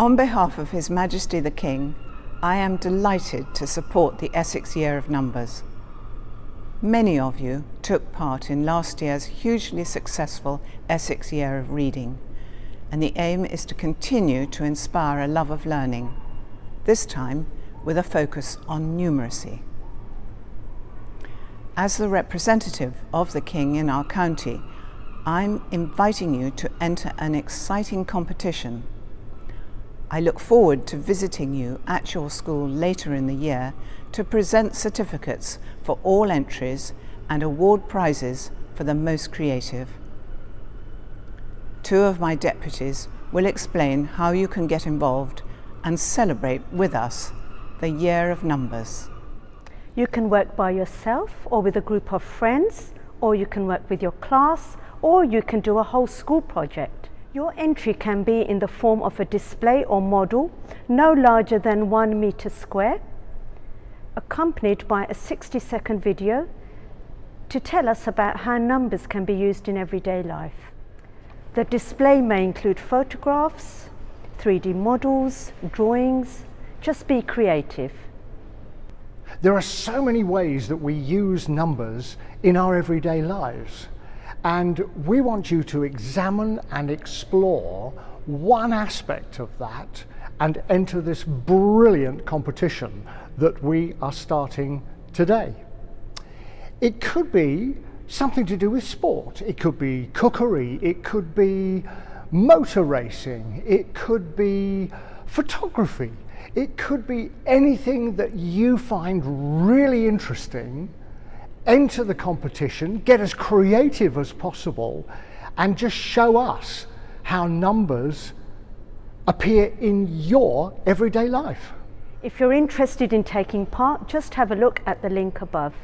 On behalf of His Majesty the King, I am delighted to support the Essex Year of Numbers. Many of you took part in last year's hugely successful Essex Year of Reading, and the aim is to continue to inspire a love of learning, this time with a focus on numeracy. As the representative of the King in our county, I'm inviting you to enter an exciting competition. I look forward to visiting you at your school later in the year to present certificates for all entries and award prizes for the most creative. Two of my deputies will explain how you can get involved and celebrate with us the Year of Numbers. You can work by yourself or with a group of friends, or you can work with your class, or you can do a whole school project. Your entry can be in the form of a display or model no larger than one meter square, accompanied by a 60 second video to tell us about how numbers can be used in everyday life. The display may include photographs, 3D models, drawings, just be creative. There are so many ways that we use numbers in our everyday lives. And we want you to examine and explore one aspect of that and enter this brilliant competition that we are starting today. It could be something to do with sport, it could be cookery, it could be motor racing, it could be photography, it could be anything that you find really interesting. Enter the competition, get as creative as possible, and just show us how numbers appear in your everyday life. If you're interested in taking part, just have a look at the link above.